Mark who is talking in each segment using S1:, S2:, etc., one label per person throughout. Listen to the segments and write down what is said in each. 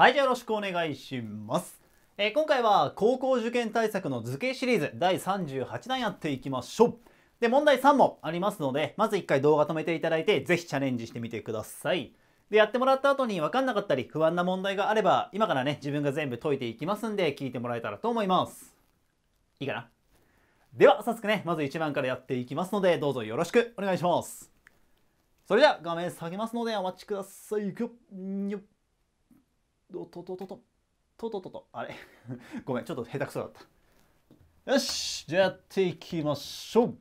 S1: はい、じゃあよろしくお願いします。えー今回は高校受験対策の図形シリーズ第38弾やっていきましょう。で、問題3問ありますので、まず1回動画止めていただいて、ぜひチャレンジしてみてください。で、やってもらった後に分かんなかったり、不安な問題があれば、今からね、自分が全部解いていきますんで、聞いてもらえたらと思います。いいかな？では、早速ね、まず1番からやっていきますので、どうぞよろしくお願いします。それでは、画面下げますので、お待ちください。いくよ。とととととととととあれ？ごめんちょっと下手くそだった。よしじゃあやっていきましょう。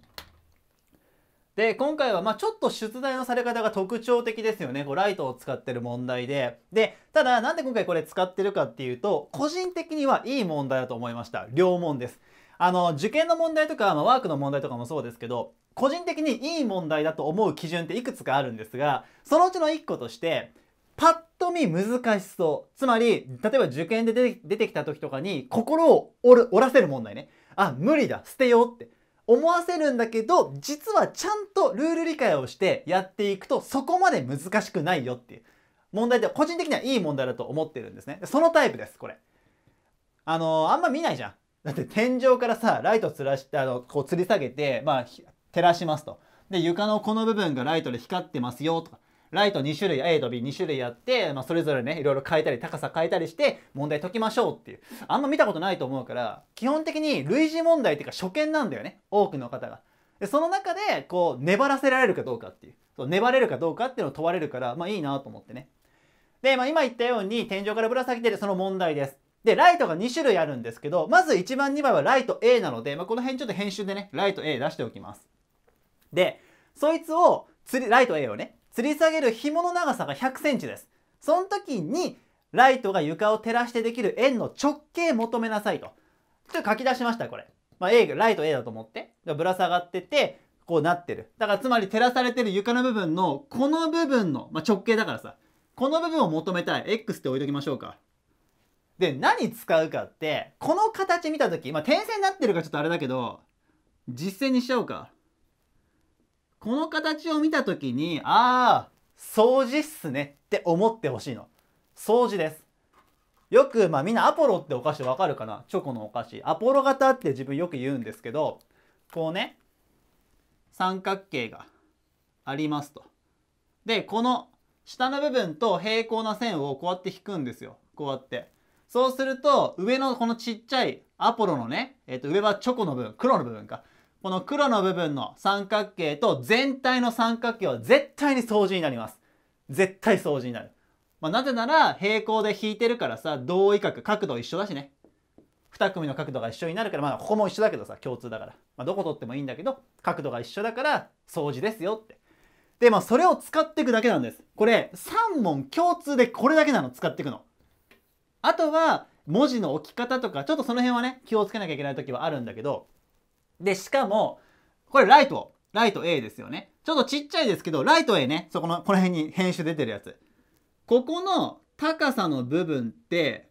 S1: で今回はまちょっと出題のされ方が特徴的ですよね。こうライトを使ってる問題で。でただなんで今回これ使ってるかっていうと個人的にはいい問題だと思いました。両問です。あの受験の問題とか、まあ、ワークの問題とかもそうですけど個人的にいい問題だと思う基準っていくつかあるんですがそのうちの1個としてパッと見難しそう。つまり例えば受験で出てきた時とかに心を折らせる問題ね。あ無理だ。捨てようって。思わせるんだけど実はちゃんとルール理解をしてやっていくとそこまで難しくないよっていう。問題で個人的にはいい問題だと思ってるんですね。そのタイプですこれ。あのあんま見ないじゃん。だって天井からさライトつらしてあのこう吊り下げてまあ照らしますと。で床のこの部分がライトで光ってますよとか。ライト2種類 A と B2 種類あって、まあ、それぞれねいろいろ変えたり高さ変えたりして問題解きましょうっていうあんま見たことないと思うから基本的に類似問題っていうか初見なんだよね多くの方が。でその中でこう粘らせられるかどうかっていうそう粘れるかどうかっていうのを問われるからまあいいなと思ってね。で、まあ、今言ったように天井からぶら下げてるその問題です。でライトが2種類あるんですけどまず1番2番はライト A なので、まあ、この辺ちょっと編集でねライト A 出しておきます。でそいつをつりライト A をね吊り下げる紐の長さが100センチです。その時にライトが床を照らしてできる円の直径求めなさいと。ちょっと書き出しましたこれ。まあ A がライト A だと思って。ぶら下がっててこうなってる。だからつまり照らされてる床の部分のこの部分の、まあ、直径だからさこの部分を求めたい X って置いときましょうか。で何使うかってこの形見た時まあ点線になってるかちょっとあれだけど実践にしちゃおうか。この形を見た時にああ掃除っすねって思ってほしいの。掃除です。よくまあみんなアポロってお菓子わかるかな？チョコのお菓子。アポロ型って自分よく言うんですけどこうね三角形がありますと。でこの下の部分と平行な線をこうやって引くんですよ。こうやって。そうすると上のこのちっちゃいアポロのね、えっと上はチョコの部分黒の部分か。この黒の部分の三角形と全体の三角形は絶対に相似になります。絶対相似になる。まあ、なぜなら平行で引いてるからさ同位角角度一緒だしね。2組の角度が一緒になるからまあここも一緒だけどさ共通だから、まあ、どこ取ってもいいんだけど角度が一緒だから相似ですよって。でまあそれを使っていくだけなんです。これ3問共通でこれだけなの使っていくの。あとは文字の置き方とかちょっとその辺はね気をつけなきゃいけない時はあるんだけどで、しかも、これライト、ライト A ですよね。ちょっとちっちゃいですけど、ライト A ね、そこの、この辺に編集出てるやつ。ここの高さの部分って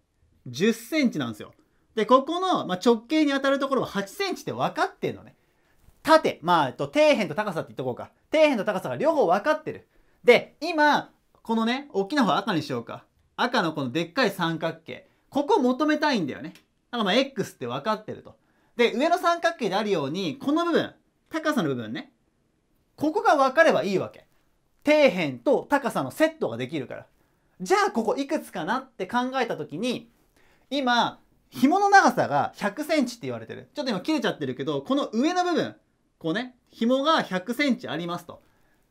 S1: 10センチなんですよ。で、ここの、まあ、直径に当たるところは8センチって分かってんのね。縦、まあ、えっと、底辺と高さって言っとこうか。底辺と高さが両方分かってる。で、今、このね、大きな方赤にしようか。赤のこのでっかい三角形。ここ求めたいんだよね。だからまあ X って分かってると。で、上の三角形であるように、この部分、高さの部分ね。ここが分かればいいわけ。底辺と高さのセットができるから。じゃあ、ここいくつかなって考えたときに、今、紐の長さが100センチって言われてる。ちょっと今切れちゃってるけど、この上の部分、こうね、紐が100センチありますと。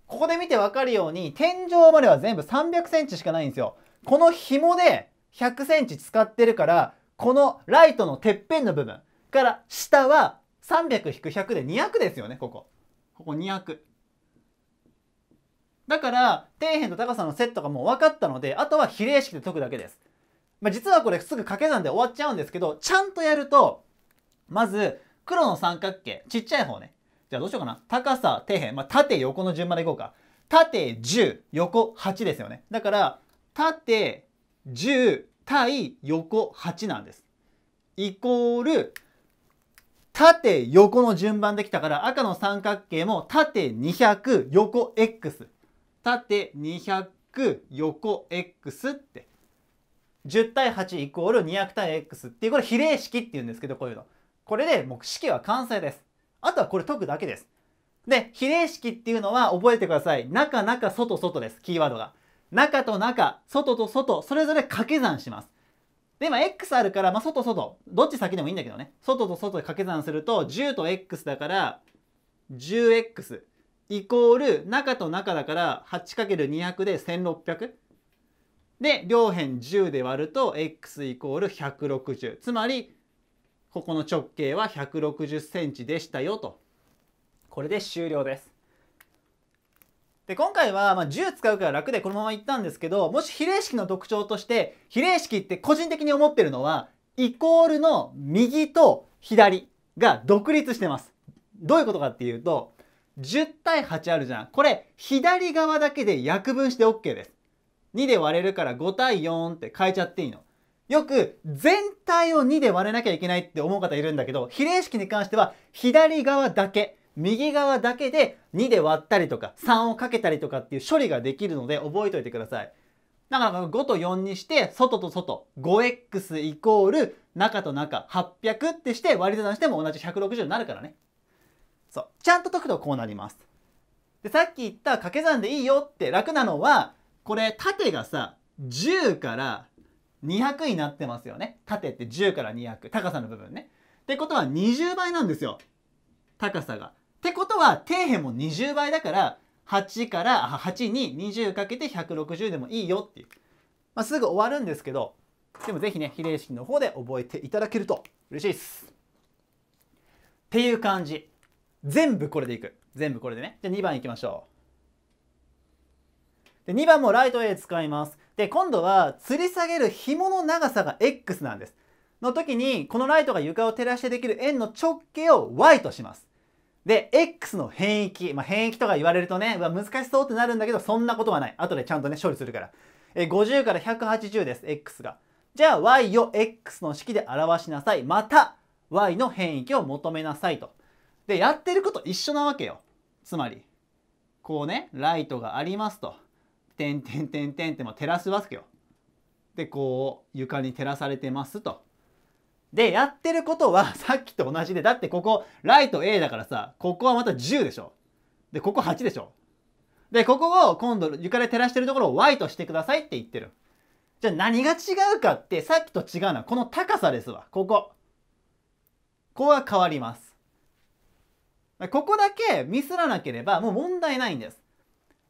S1: ここで見て分かるように、天井までは全部300センチしかないんですよ。この紐で100センチ使ってるから、このライトのてっぺんの部分、から下は300-100で200ですよねここ。ここ200だから底辺と高さのセットがもう分かったのであとは比例式で解くだけです、まあ、実はこれすぐ掛け算で終わっちゃうんですけどちゃんとやるとまず黒の三角形ちっちゃい方ね。じゃあどうしようかな。高さ底辺、まあ、縦横の順番でいこうか。縦10横8ですよね。だから縦10対横8なんです。イコール縦横の順番できたから赤の三角形も縦200横 x 縦200横 x って。10対8イコール200対 x っていうこれ比例式っていうんですけどこういうの。これでもう式は完成です。あとはこれ解くだけです。で比例式っていうのは覚えてください。中中外外です。キーワードが。中と中外と外それぞれ掛け算します。で今 x あるから、まあ、外外。どっち先でもいいんだけどね。外と外で掛け算すると10と x だから 10x イコール中と中だから 8×200 で1600で両辺10で割ると x イコール160つまりここの直径は160センチでしたよと。これで終了です。で今回はまあ10使うから楽でこのままいったんですけどもし比例式の特徴として比例式って個人的に思ってるのはイコールの右と左が独立してます。どういうことかっていうと10対8あるじゃん。これ左側だけで約分して OK です。2で割れるから5対4って変えちゃっていいの。よく全体を2で割れなきゃいけないって思う方いるんだけど比例式に関しては左側だけ。右側だけで2で割ったりとか3をかけたりとかっていう処理ができるので覚えておいてください。だから5と4にして外と外 5x イコール中と中800ってして割り算しても同じ160になるからね。そう。ちゃんと解くとこうなります。でさっき言った掛け算でいいよって楽なのはこれ縦がさ10から200になってますよね縦って10から200高さの部分ねってことは20倍なんですよ高さがってことは底辺も20倍だから8から8に20かけて160でもいいよっていう、まあ、すぐ終わるんですけどでも是非ね比例式の方で覚えていただけると嬉しいですっていう感じ全部これでいく全部これでねじゃあ2番いきましょうで2番もライト A 使います。で、今度は吊り下げる紐の長さが X なんです。の時に、このライトが床を照らしてできる円の直径を Y とします。で、X の変域。まあ、変域とか言われるとね、難しそうってなるんだけど、そんなことはない。後でちゃんとね、処理するから。え50から180です、X が。じゃあ、Y を X の式で表しなさい。また、Y の変域を求めなさいと。で、やってること一緒なわけよ。つまり、こうね、ライトがありますと。てんてんてんてんっても照らすわけよ。でこう床に照らされてますと。でやってることは さっきと同じでだってここライト A だからさここはまた10でしょ。でここ8でしょ。でここを今度床で照らしてるところを Y としてくださいって言ってる。じゃあ何が違うかってさっきと違うのはこの高さですわ。ここ。ここが変わります。ここだけミスらなければもう問題ないんです。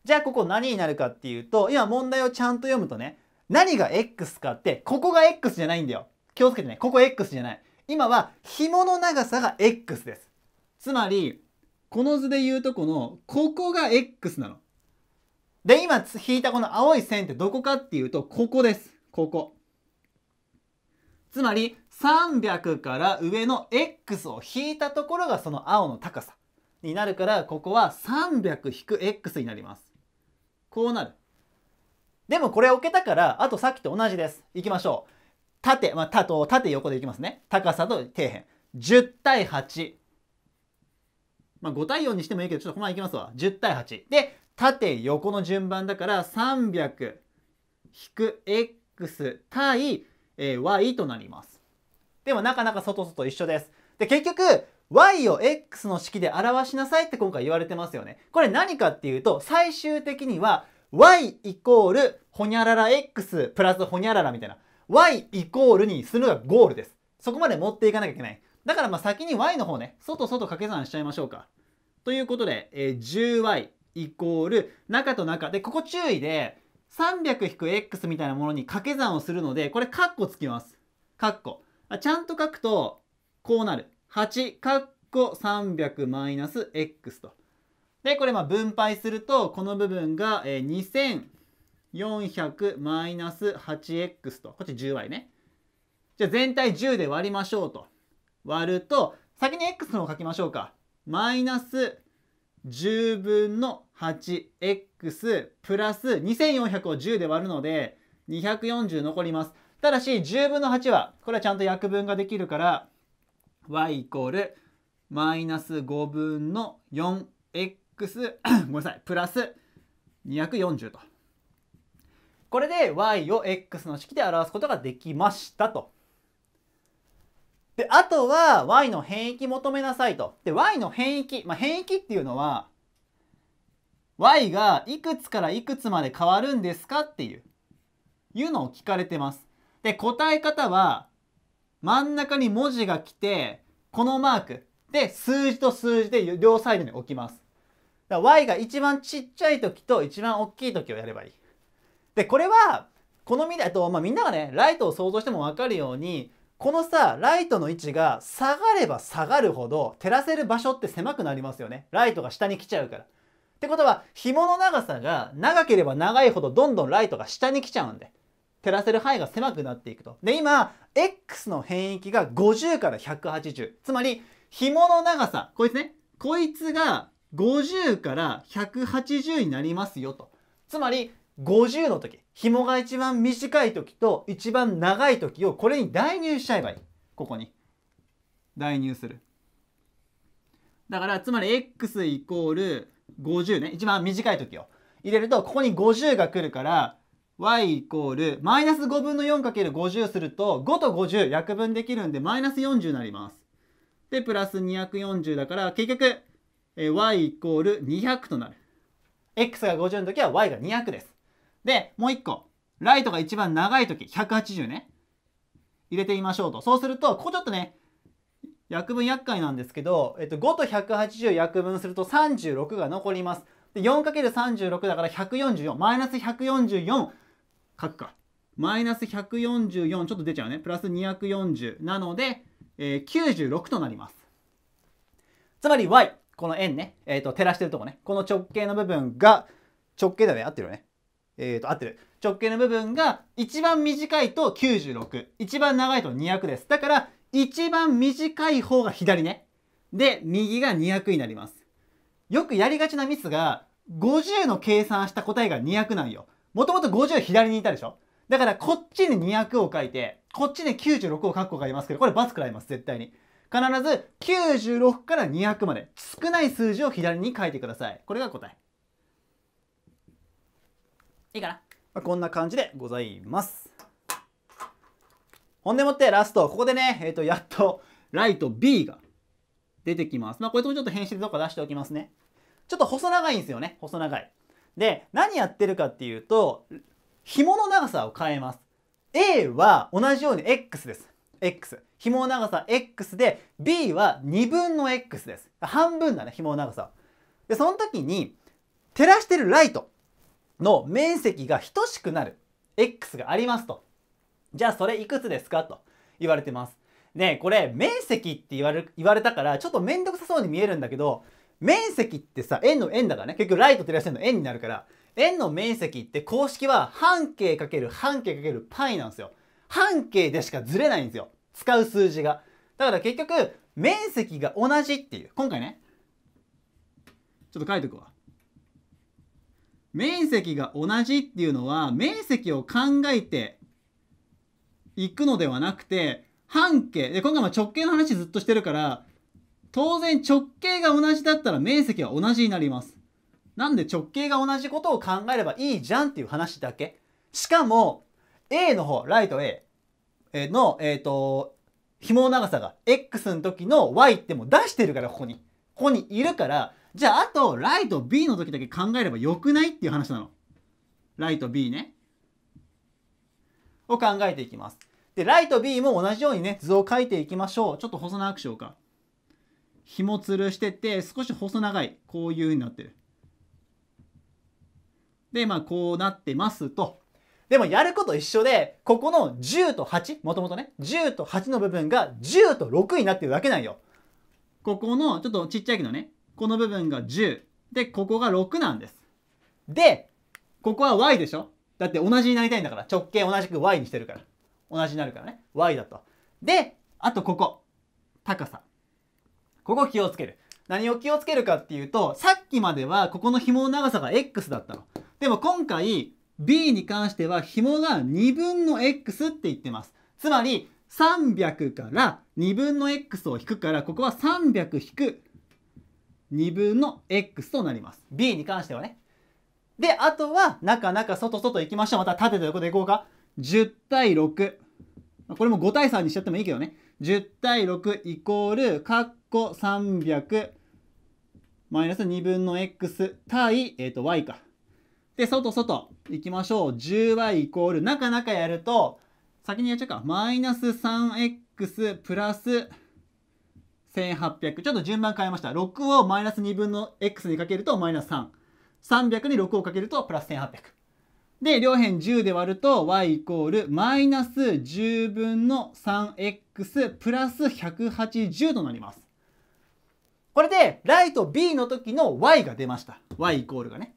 S1: じゃあここ何になるかっていうと今問題をちゃんと読むとね何が X かってここが X じゃないんだよ気をつけてね。ここ X じゃない。今は紐の長さが X です。つまりこの図で言うとこのここが X なの。で今引いたこの青い線ってどこかっていうとここです。ここ。つまり300から上の X を引いたところがその青の高さになるからここは 300-X になります。こうなる。でもこれ置けたから、あとさっきと同じです。いきましょう。縦、まあ、たと縦横でいきますね。高さと底辺。10対8。まあ、5対4にしてもいいけど、ちょっとこのままいきますわ。10対8。で、縦横の順番だから300引く x 対、えー、y となります。でもなかなか外外一緒です。で、結局、y を x の式で表しなさいって今回言われてますよね。これ何かっていうと、最終的には y イコールほにゃらら x プラスほにゃららみたいな。Y イコールにするのがゴールです。そこまで持っていかなきゃいけない。だからまあ先に y の方ね、外外掛け算しちゃいましょうか。ということで、えー、10y イコール中と中で、ここ注意で、300-x みたいなものに掛け算をするので、これカッコつきます。カッコ。ちゃんと書くと、こうなる。8かっこ300マイナス x と。で、これまあ分配すると、この部分が2000 400マイナス 8x と。こっち 10y ね。じゃあ全体10で割りましょうと。割ると、先に x の方を書きましょうか。マイナス10分の 8x プラス2400を10で割るので240残ります。ただし10分の8はこれはちゃんと約分ができるから y イコールマイナス5分の 4x ごめんなさいプラス240と。これで y を x の式で表すことができましたと。で、あとは y の変域求めなさいと。で、y の変域、まあ、変域っていうのは y がいくつからいくつまで変わるんですかっていう、いうのを聞かれてます。で、答え方は真ん中に文字が来て、このマークで数字と数字で両サイドに置きます。だ y が一番ちっちゃい時と一番大きい時をやればいい。で、これは、このみあと、まあ、みんながね、ライトを想像しても分かるように、このさ、ライトの位置が下がれば下がるほど、照らせる場所って狭くなりますよね。ライトが下に来ちゃうから。ってことは、紐の長さが長ければ長いほど、どんどんライトが下に来ちゃうんで、照らせる範囲が狭くなっていくと。で、今、X の変域が50から180。つまり、紐の長さ、こいつね、こいつが50から180になりますよと。つまり、50の時紐が一番短い時と一番長い時をこれに代入しちゃえばいい。ここに。代入する。だからつまり x イコール50ね。一番短い時を。入れるとここに50が来るから y イコールマイナス5分の 4×50 すると5と50約分できるんでマイナス40になります。でプラス240だから結局 y イコール200となる。x が50の時は y が200です。で、もう一個。ライトが一番長い時、180ね。入れてみましょうと。そうすると、ここちょっとね、約分厄介なんですけど、えっと、5と180約分すると36が残ります。で、4×36 だから144。マイナス144書くか。マイナス144、ちょっと出ちゃうね。プラス240。なので、えー、96となります。つまり y、この円ね、えっ、ー、と、照らしてるとこね。この直径の部分が、直径だよね。合ってるよね。えー、と合ってる。直径の部分が一番短いと96一番長いと200です。だから一番短い方が左ね。で右が200になります。よくやりがちなミスが50の計算した答えが200なんよ。もともと50左にいたでしょ。だからこっちに200を書いてこっちに96を書く子がいますけどこれ×食らいます絶対に。必ず96から200まで少ない数字を左に書いてください。これが答え。いいかな、まあ、こんな感じでございます。ほんでもってラスト、ここでね、えっ、ー、と、やっとライト B が出てきます。まあ、これともちょっと編集でどっか出しておきますね。ちょっと細長いんですよね、細長い。で、何やってるかっていうと、紐の長さを変えます。A は同じように X です。X。紐の長さ X で、B は2分の X です。半分だね、紐の長さ。で、その時に、照らしてるライト。の面積が等しくなる x がありますと。じゃあそれいくつですかと言われてます。ねこれ面積って言われ言われたからちょっと面倒くさそうに見えるんだけど面積ってさ円の円だからね結局ライト照らしてるの円になるから円の面積って公式は半径かける半径かけるパイなんですよ。半径でしかずれないんですよ。使う数字が。だから結局面積が同じっていう今回ねちょっと書いておくわ。面積が同じっていうのは面積を考えていくのではなくて半径で今回も直径の話ずっとしてるから当然直径が同じだったら面積は同じになります。なんで直径が同じことを考えればいいじゃんっていう話だけ。しかも A の方、ライト A の、えっ、ー、と、紐の長さが X の時の Y ってもう出してるからここに。ここにいるからじゃああとライト B の時だけ考えればよくないっていう話なの。ライト B ね。を考えていきます。でライト B も同じようにね図を書いていきましょう。ちょっと細長くしようか。紐吊るしてて少し細長い。こういう風になってる。でまあこうなってますと。でもやること一緒でここの10と8もともとね10と8の部分が10と6になってるわけなんよ。ここのちょっとちっちゃいけどねこの部分が10でここが6なんです。でここは y でしょ？だって同じになりたいんだから。直径同じく y にしてるから。同じになるからね。Y だと。であとここ。高さ。ここ気をつける。何を気をつけるかっていうとさっきまではここの紐の長さが x だったの。でも今回 b に関しては紐が2分の x って言ってます。つまり300から2分の x を引くからここは300引く。2分の x となります。b に関してはね。であとは中中外外行きましょう。また縦と横でいこうか。10対6これも5対3にしちゃってもいいけどね。10対6イコールカッコ300マイナス2分の x 対、えー、と y か。で外外行きましょう。10y イコール中中やると先にやっちゃうか。マイナス 3x プラス1800ちょっと順番変えました。6をマイナス2分の x にかけるとマイナス3300に6をかけるとプラス1800で両辺10で割ると y イコールマイナス10分の 3x プラス180となります。これでライト B の時の y が出ました。y イコールがね。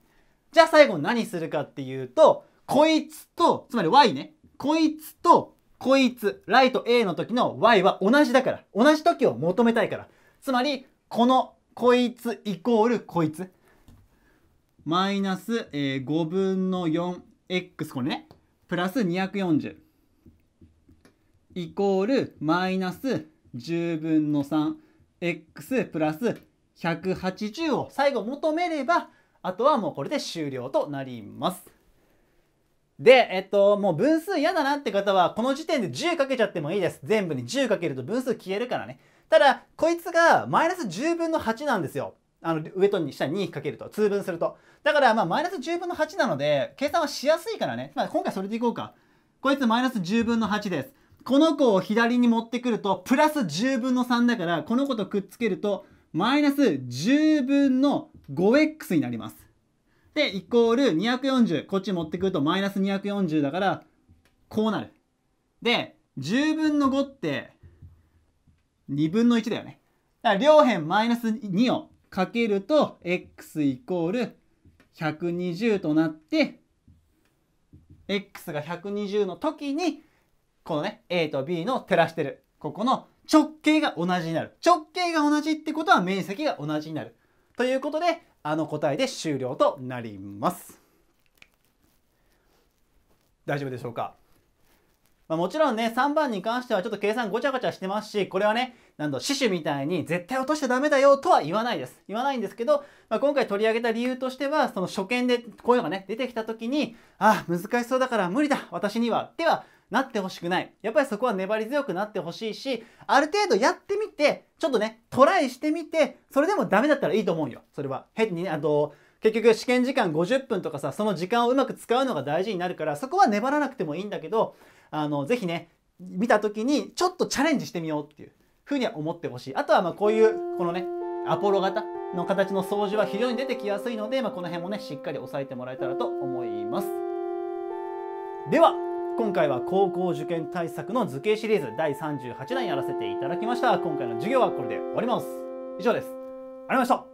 S1: じゃあ最後何するかっていうとこいつとつまり y ね。こいつとこいつライト A の時の y は同じだから。同じ時を求めたいから。つまりこのこいつイコールこいつ。マイナス、えー、5分の 4x これね。プラス240イコールマイナス10分の 3x プラス180を最後求めればあとはもうこれで終了となります。で、えっと、もう分数嫌だなって方は、この時点で10かけちゃってもいいです。全部に10かけると分数消えるからね。ただ、こいつがマイナス10分の8なんですよ。あの、上と下に2かけると、通分すると。だから、まあ、マイナス10分の8なので、計算はしやすいからね。まあ、今回それでいこうか。こいつマイナス10分の8です。この子を左に持ってくると、プラス10分の3だから、この子とくっつけると、マイナス10分の 5x になります。で、イコール240。こっち持ってくるとマイナス240だから、こうなる。で、10分の5って2分の1だよね。だから両辺マイナス2をかけると、x イコール120となって、x が120の時に、このね、a と b の照らしてる、ここの直径が同じになる。直径が同じってことは面積が同じになる。ということで、あの答えで終了となります。大丈夫でしょうか？まあ、もちろんね、3番に関してはちょっと計算ごちゃごちゃしてますし、これはね、なんだ、死守みたいに絶対落としちゃダメだよとは言わないです。言わないんですけど、まあ、今回取り上げた理由としては、その初見でこういうのがね、出てきた時に、ああ、難しそうだから無理だ、私には。では、なってほしくない。やっぱりそこは粘り強くなってほしいし、ある程度やってみて、ちょっとね、トライしてみて、それでもダメだったらいいと思うよ。それは。変にね、あと、結局試験時間50分とかさ、その時間をうまく使うのが大事になるから、そこは粘らなくてもいいんだけど、あの、ぜひね、見た時にちょっとチャレンジしてみようっていうふうには思ってほしい。あとはまあこういう、このね、アポロ型の形の掃除は非常に出てきやすいので、まあ、この辺もね、しっかり押さえてもらえたらと思います。では、今回は高校受験対策の図形シリーズ第38弾やらせていただきました。今回の授業はこれで終わります。以上です。ありがとうございました。